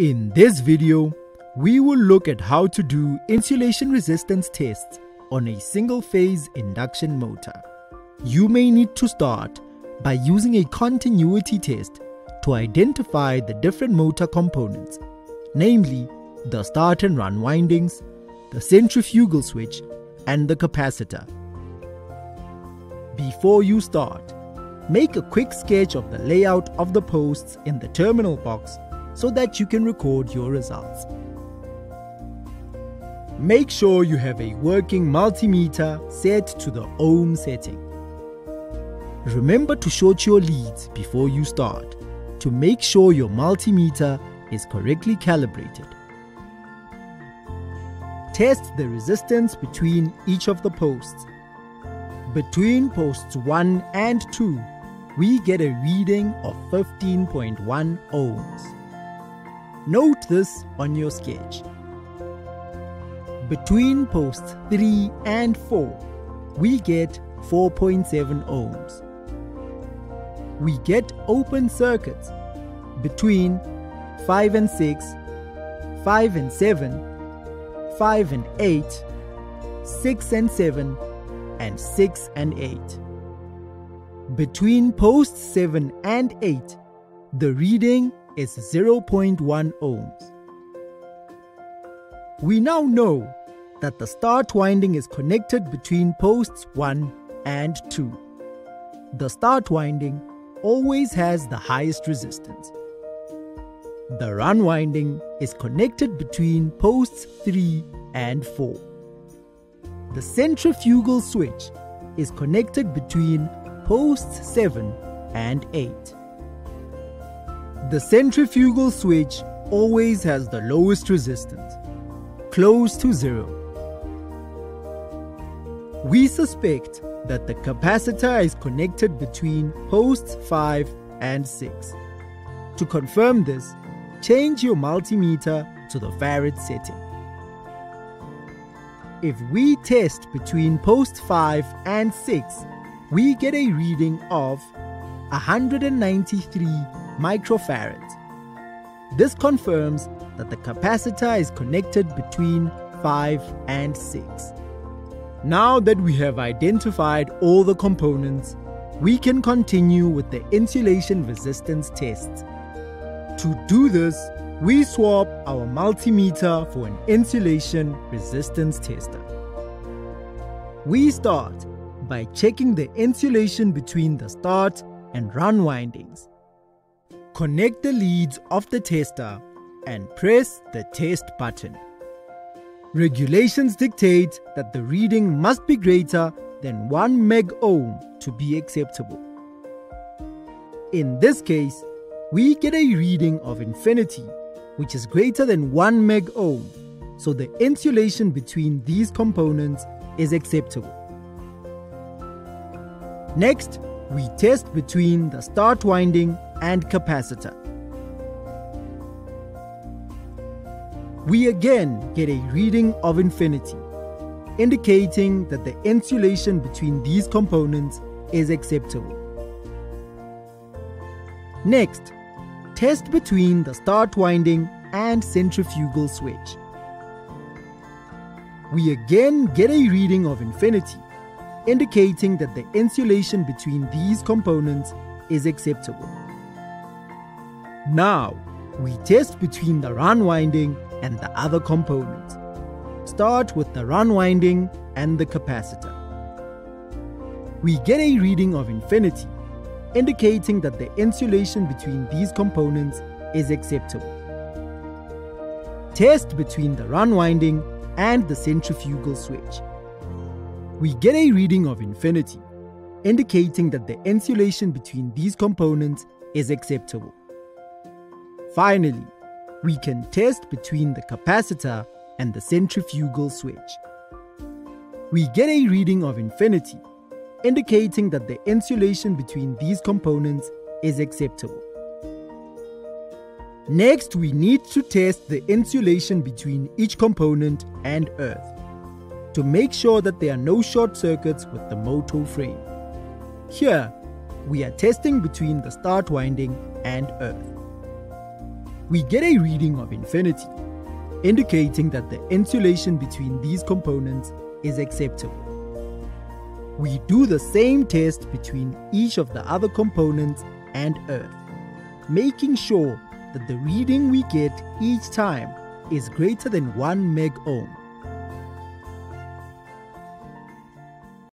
In this video, we will look at how to do insulation resistance tests on a single phase induction motor. You may need to start by using a continuity test to identify the different motor components, namely the start and run windings, the centrifugal switch, and the capacitor. Before you start, make a quick sketch of the layout of the posts in the terminal box so that you can record your results. Make sure you have a working multimeter set to the ohm setting. Remember to short your leads before you start to make sure your multimeter is correctly calibrated. Test the resistance between each of the posts. Between posts 1 and 2, we get a reading of 15.1 ohms. Note this on your sketch. Between posts 3 and 4, we get 4.7 ohms. We get open circuits between 5 and 6, 5 and 7, 5 and 8, 6 and 7, and 6 and 8. Between posts 7 and 8, the reading is 0.1 ohms. We now know that the start winding is connected between posts 1 and 2. The start winding always has the highest resistance. The run winding is connected between posts 3 and 4. The centrifugal switch is connected between posts 7 and 8. The centrifugal switch always has the lowest resistance, close to zero. We suspect that the capacitor is connected between posts 5 and 6. To confirm this, change your multimeter to the farad setting. If we test between post 5 and 6, we get a reading of 193 microfarads. This confirms that the capacitor is connected between 5 and 6. Now that we have identified all the components, we can continue with the insulation resistance tests. To do this, we swap our multimeter for an insulation resistance tester. We start by checking the insulation between the start and run windings. Connect the leads of the tester and press the test button. Regulations dictate that the reading must be greater than 1 meg ohm to be acceptable. In this case, we get a reading of infinity, which is greater than 1 meg ohm, so the insulation between these components is acceptable. Next, we test between the start winding and capacitor. We again get a reading of infinity, indicating that the insulation between these components is acceptable. Next, test between the start winding and centrifugal switch. We again get a reading of infinity, indicating that the insulation between these components is acceptable. Now, we test between the run winding and the other components. Start with the run winding and the capacitor. We get a reading of infinity, indicating that the insulation between these components is acceptable. Test between the run winding and the centrifugal switch. We get a reading of infinity, indicating that the insulation between these components is acceptable. Finally, we can test between the capacitor and the centrifugal switch. We get a reading of infinity, indicating that the insulation between these components is acceptable. Next, we need to test the insulation between each component and earth to make sure that there are no short circuits with the motor frame. Here, we are testing between the start winding and earth. We get a reading of infinity, indicating that the insulation between these components is acceptable. We do the same test between each of the other components and Earth, making sure that the reading we get each time is greater than 1 meg ohm.